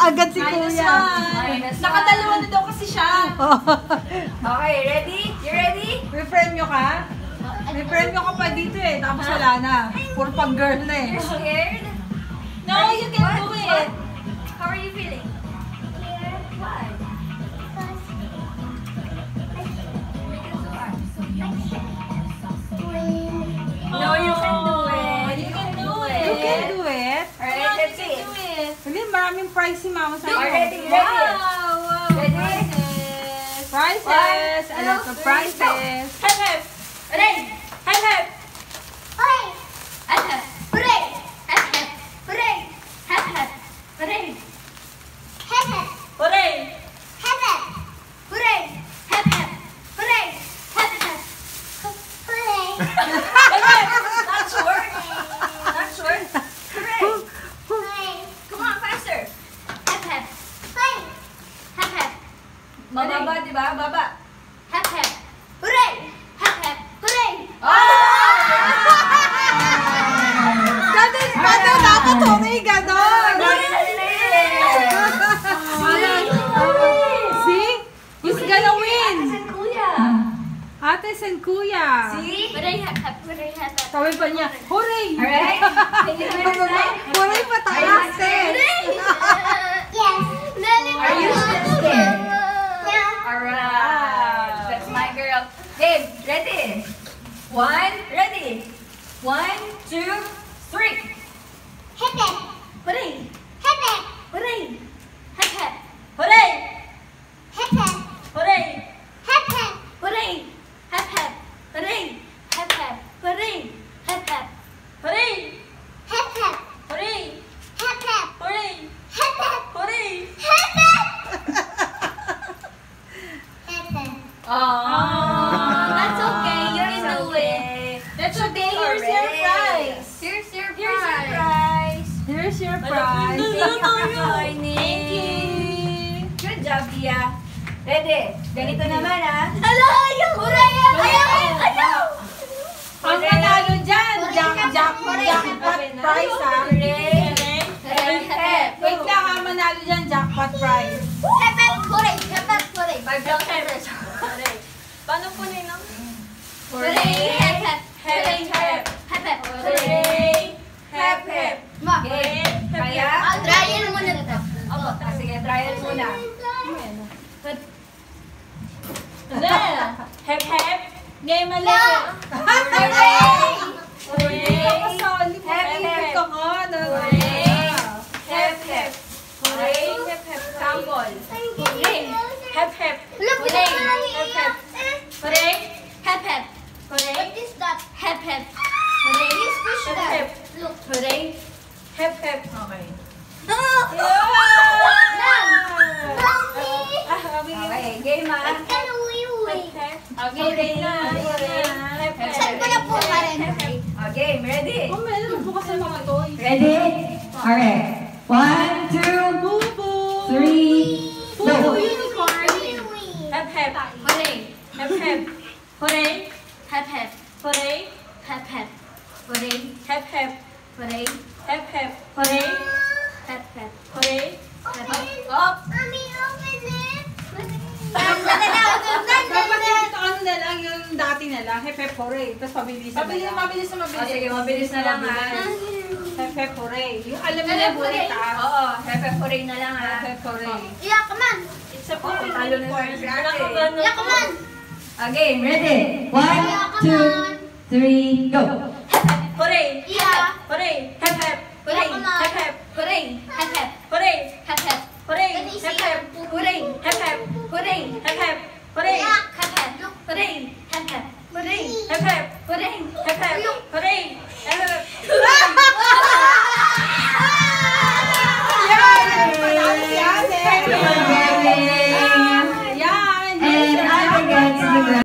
agad si Minus Kuya. Minus Nakadalawa na daw kasi siya. okay, ready? You ready? Reframe nyo ka? Reframe nyo ka pa dito eh. Tapos wala na. Puro pang girl na eh. You're scared? No, you can what? do it. How are you feeling? Scared? Why? No, oh, you can do it. You can do it. You can do it. Alright, let's see. Can do it. Hindi, maraming prize si mama sa Already, iyo. ready? Wow, wow. Ready? prizes. Prizes! One, A lot two, of prizes! Hep, hep. Ready? Hep, hep. Hooray! Hep hep! Hooray! Hep hep! Hooray! Hep hep! Hooray! Hep hep! Hooray. Hep hep! Hooray! Hep hep! Hooray! Hep hep! Hooray! Bababa, di ba? Baba. Hep hep. Hooray! Hep hep. Hooray! Is better! Dapat hooray ganon! See? Who's gonna win? Ates and Kuya. See? Hooray! Hep hep! Hooray! Hep hep! Sabi pa niya, hooray! Now? Hooray pa taas One, ready. One, two, three. Hip hip. Hooray. Hip hip. Hooray. Hip hip. Hooray. Hip hip. Hooray. Hip hip. Hooray. Hip hip. Hooray. Hip hip. Hooray. Hip hip. Hooray. Hip hip. Hooray. Hip hip. Hooray. Hip hip. Hooray. Hip hip. Hip hip. Aww. Your prize. na Thank you for joining. Thank you. Good job, Pia. Ready? Ganito naman, ah. Hala! Ayaw! Hooray! Ayaw! Ayaw! Ang nanalo dyan, jack, jack, jackpot prize ha. Wait lang ha, manalo dyan, jackpot prize. Hooray! Hep hep! Hooray! Five dollars. Paano po nila? Hooray! Hep Hẹp hẹp Nghe mà lên. Nghe lên. Alright. One, two, three, Bubu go. unicorn! Wee wee. Hep, hep. Hooray! Hep, hep. Hooray. Hep hep. Hooray. Hep hep. Hooray! Hep, hep. Hooray! Hep, hep. Hooray. dati nila, hepepore. Tapos pabilis na Mabilis, lang. mabilis na mabilis. Oh, sige, mabilis na lang ha. Hepepore. Yung alam mo na yung Hepepore. bulita. Oo, hepepore na lang ha. Hepepore. Iyak ka man! It's a oh, pure oh, talo na yun. Iyak ka man! Again, ready? One, Iyak ka two, man! three, go! Hepepore! Iyak! Pore! Hepep! Pore! Hepep! Pore! Hepep! Pore! Hepep! Pore! Hepep! Pore! Hepep! Pore! Hepep!